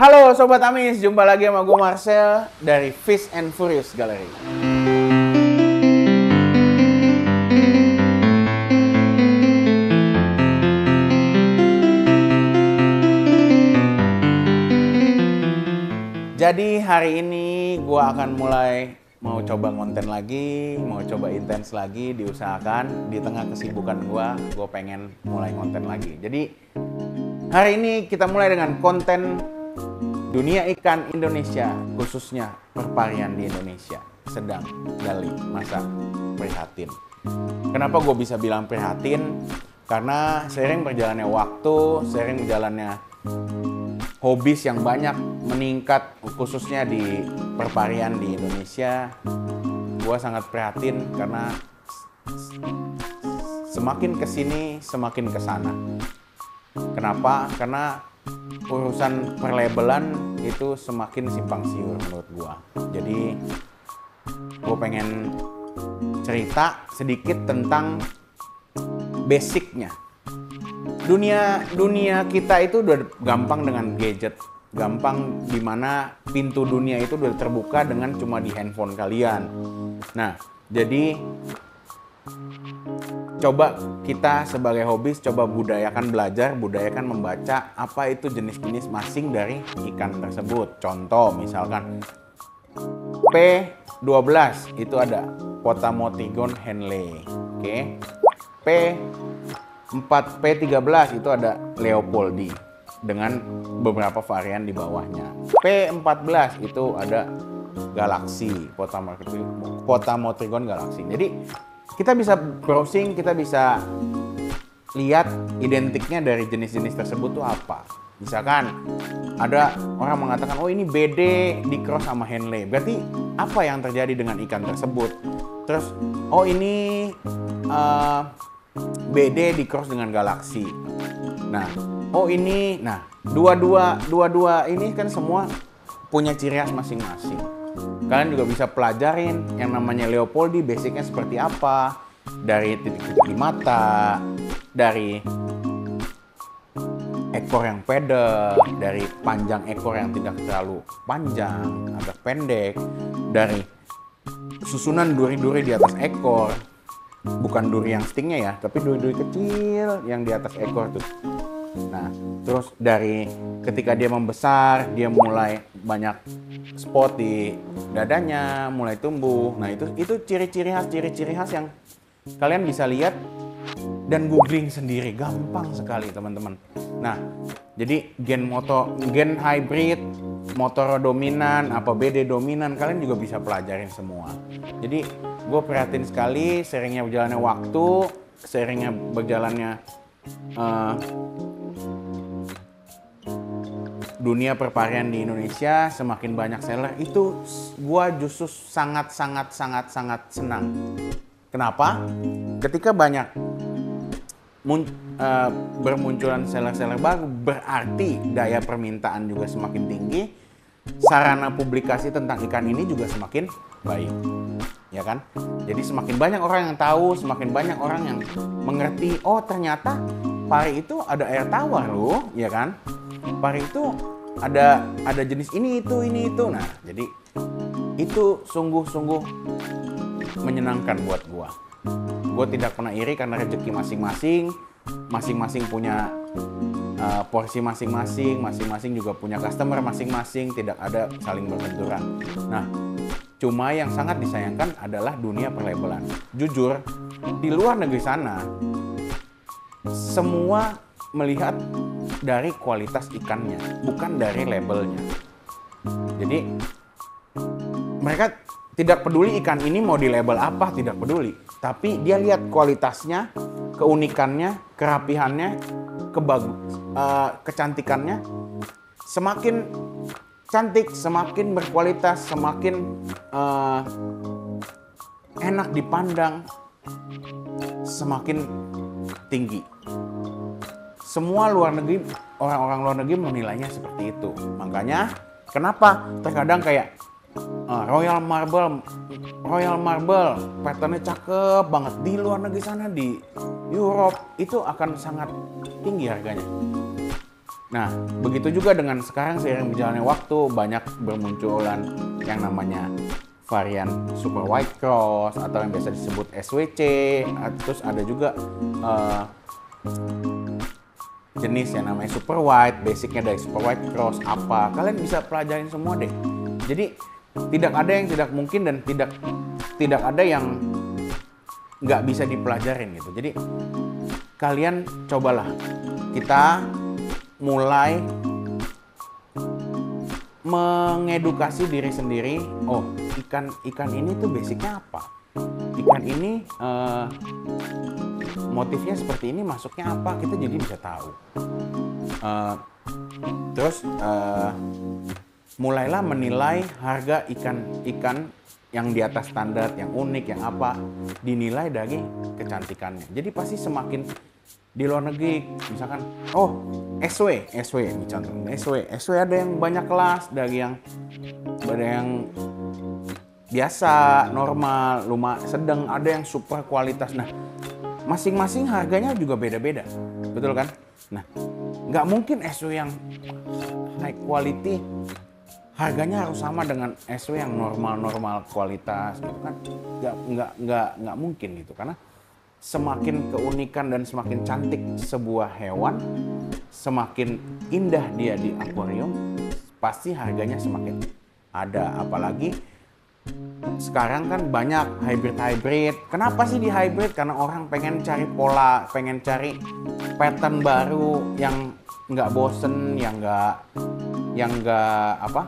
Halo Sobat Amis, jumpa lagi sama gue Marcel dari Fish and Furious Gallery. Jadi hari ini gue akan mulai mau coba konten lagi, mau coba intens lagi, diusahakan di tengah kesibukan gue, gue pengen mulai konten lagi. Jadi hari ini kita mulai dengan konten dunia ikan Indonesia, khususnya perparian di Indonesia sedang dari masa prihatin. Kenapa gue bisa bilang prihatin? Karena sering berjalannya waktu, sering berjalannya hobis yang banyak meningkat khususnya di perparian di Indonesia gue sangat prihatin karena semakin ke sini semakin ke sana kenapa karena urusan perlabelan itu semakin simpang siur menurut gue jadi gue pengen cerita sedikit tentang basicnya. Dunia dunia kita itu udah gampang dengan gadget. Gampang di mana pintu dunia itu udah terbuka dengan cuma di handphone kalian. Nah jadi coba kita sebagai hobis coba budayakan belajar budayakan membaca apa itu jenis-jenis masing dari ikan tersebut contoh misalkan P12 itu ada Potamotigon henley oke okay? P 4P13 itu ada Leopoldi dengan beberapa varian di bawahnya. P14 itu ada Galaxy, Potamotrigon Galaxy. Jadi kita bisa browsing, kita bisa lihat identiknya dari jenis-jenis tersebut tuh apa. Misalkan ada orang mengatakan, oh ini BD di cross sama Henley. Berarti apa yang terjadi dengan ikan tersebut? Terus, oh ini uh, BD di cross dengan Galaxy. Nah, oh ini, nah dua-dua dua-dua ini kan semua punya ciri khas masing-masing. Kalian juga bisa pelajarin yang namanya Leopoldi basicnya seperti apa dari titik-titik di mata, dari ekor yang pedal, dari panjang ekor yang tidak terlalu panjang, agak pendek, dari susunan duri-duri di atas ekor, bukan duri yang stingnya ya, tapi duri-duri kecil yang di atas ekor tuh. Nah, terus dari ketika dia membesar, dia mulai banyak spot di dadanya, mulai tumbuh. Nah, itu itu ciri-ciri khas ciri-ciri khas yang kalian bisa lihat dan googling sendiri gampang sekali teman-teman. Nah, jadi gen moto gen hybrid motor dominan, apa BD dominan, kalian juga bisa pelajarin semua. Jadi gue prihatin sekali seringnya berjalannya waktu, seringnya berjalannya uh, dunia perparian di Indonesia semakin banyak seller itu gue justru sangat sangat sangat sangat senang. Kenapa? Ketika banyak mun, uh, bermunculan seller-seller baru berarti daya permintaan juga semakin tinggi sarana publikasi tentang ikan ini juga semakin baik ya kan jadi semakin banyak orang yang tahu semakin banyak orang yang mengerti oh ternyata pari itu ada air tawar loh ya kan pari itu ada ada jenis ini itu ini itu nah jadi itu sungguh-sungguh menyenangkan buat gua gua tidak pernah iri karena rezeki masing-masing masing-masing punya uh, porsi masing-masing, masing-masing juga punya customer masing-masing, tidak ada saling berbenturan. Nah, cuma yang sangat disayangkan adalah dunia perlabelan. Jujur, di luar negeri sana, semua melihat dari kualitas ikannya, bukan dari labelnya. Jadi, mereka tidak peduli ikan ini mau di label apa, tidak peduli. Tapi dia lihat kualitasnya, keunikannya, kerapihannya, kebagus uh, kecantikannya semakin cantik semakin berkualitas semakin uh, enak dipandang semakin tinggi semua luar negeri orang-orang luar negeri menilainya seperti itu. Makanya kenapa terkadang kayak uh, Royal Marble Royal Marble patternnya cakep banget. Di luar negeri sana di Europe itu akan sangat tinggi harganya. Nah, begitu juga dengan sekarang seiring berjalannya waktu banyak bermunculan yang namanya varian super white cross atau yang biasa disebut SWC. Terus ada juga uh, jenis yang namanya super white, basicnya dari super white cross apa. Kalian bisa pelajarin semua deh. Jadi tidak ada yang tidak mungkin dan tidak tidak ada yang nggak bisa dipelajarin gitu. Jadi kalian cobalah kita mulai mengedukasi diri sendiri. Oh, ikan ikan ini tuh basicnya apa? Ikan ini uh, motifnya seperti ini, masuknya apa? Kita jadi bisa tahu. Uh, terus uh, mulailah menilai harga ikan-ikan yang di atas standar, yang unik, yang apa, dinilai dari kecantikannya. Jadi pasti semakin di luar negeri misalkan oh SW SW ini contoh SW SW ada yang banyak kelas dari yang ada yang biasa normal lumah sedang ada yang super kualitas nah masing-masing harganya juga beda-beda. Betul kan? Nah nggak mungkin SW yang high quality harganya harus sama dengan SW yang normal-normal kualitas gitu kan? Nggak nggak nggak nggak mungkin gitu. Karena semakin keunikan dan semakin cantik sebuah hewan, semakin indah dia di akuarium, pasti harganya semakin ada. Apalagi sekarang kan banyak hybrid-hybrid. Kenapa sih di hybrid? Karena orang pengen cari pola, pengen cari pattern baru yang nggak bosen, yang nggak yang nggak apa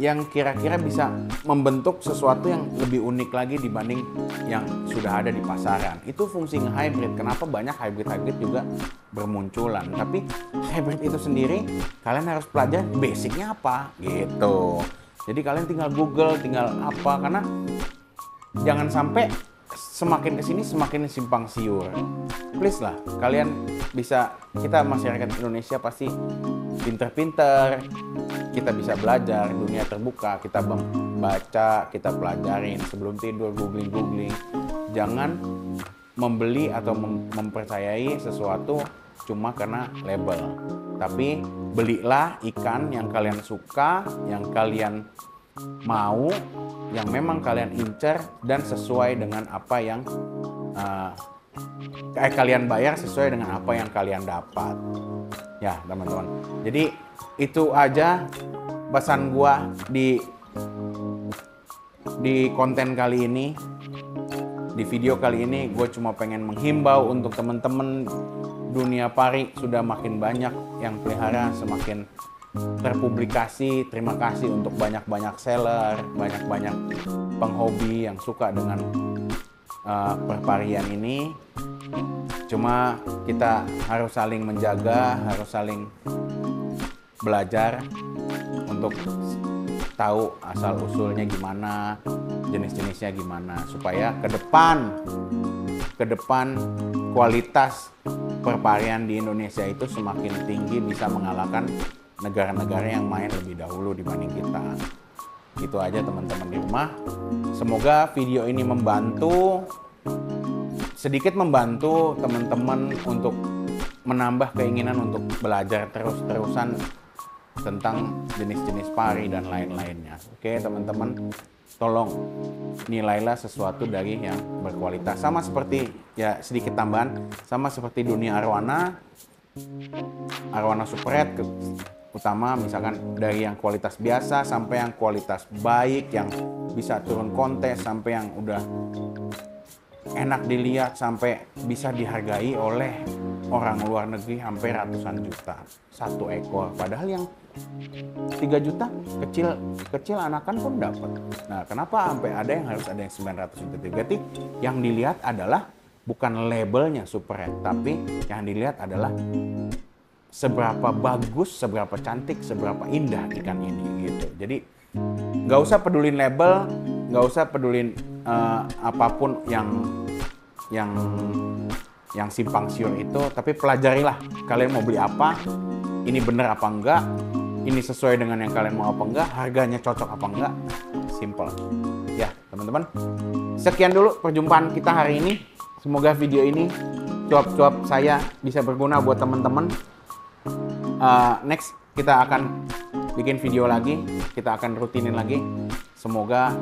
yang kira-kira bisa membentuk sesuatu yang lebih unik lagi dibanding yang sudah ada di pasaran. Itu fungsi hybrid. Kenapa banyak hybrid-hybrid juga bermunculan. Tapi hybrid itu sendiri kalian harus pelajari basicnya apa gitu. Jadi kalian tinggal Google, tinggal apa karena jangan sampai semakin ke sini semakin simpang siur. Please lah, kalian bisa kita masyarakat Indonesia pasti pinter-pinter, kita bisa belajar dunia terbuka, kita membaca, kita pelajarin sebelum tidur googling-googling. Jangan membeli atau mem mempercayai sesuatu cuma karena label. Tapi belilah ikan yang kalian suka, yang kalian mau yang memang kalian incer dan sesuai dengan apa yang uh, eh, kalian bayar sesuai dengan apa yang kalian dapat. Ya, teman-teman. Jadi itu aja pesan gua di di konten kali ini. Di video kali ini gue cuma pengen menghimbau untuk teman-teman dunia pari sudah makin banyak yang pelihara semakin terpublikasi. Terima kasih untuk banyak-banyak seller, banyak-banyak penghobi yang suka dengan uh, perparian ini. Cuma kita harus saling menjaga, harus saling belajar untuk tahu asal usulnya gimana, jenis-jenisnya gimana supaya ke depan ke depan kualitas perparian di Indonesia itu semakin tinggi bisa mengalahkan negara-negara yang main lebih dahulu dibanding kita. Gitu aja teman-teman di rumah. Semoga video ini membantu sedikit membantu teman-teman untuk menambah keinginan untuk belajar terus-terusan tentang jenis-jenis pari dan lain-lainnya. Oke, teman-teman, tolong nilailah sesuatu dari yang berkualitas. Sama seperti ya sedikit tambahan, sama seperti dunia arwana, arwana super red utama misalkan dari yang kualitas biasa sampai yang kualitas baik yang bisa turun kontes sampai yang udah enak dilihat sampai bisa dihargai oleh orang luar negeri hampir ratusan juta satu ekor. Padahal yang 3 juta kecil kecil anakan pun dapat. Nah kenapa sampai ada yang harus ada yang 900 juta? Berarti yang dilihat adalah bukan labelnya super red tapi yang dilihat adalah seberapa bagus, seberapa cantik, seberapa indah ikan ini gitu. Jadi nggak usah pedulin label, nggak usah pedulin uh, apa pun yang yang yang simpang siur itu tapi pelajarilah kalian mau beli apa ini bener apa enggak ini sesuai dengan yang kalian mau apa enggak harganya cocok apa enggak. Simple. Ya teman-teman. Sekian dulu perjumpaan kita hari ini. Semoga video ini cuap-cuap saya bisa berguna buat teman-teman. Uh, next kita akan bikin video lagi. Kita akan rutinin lagi. Semoga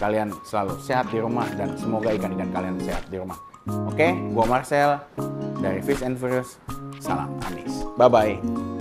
kalian selalu sehat di rumah dan semoga ikan-ikan kalian sehat di rumah. Oke, gua Marcel dari Fish and Furious. Salam Anis. Bye bye.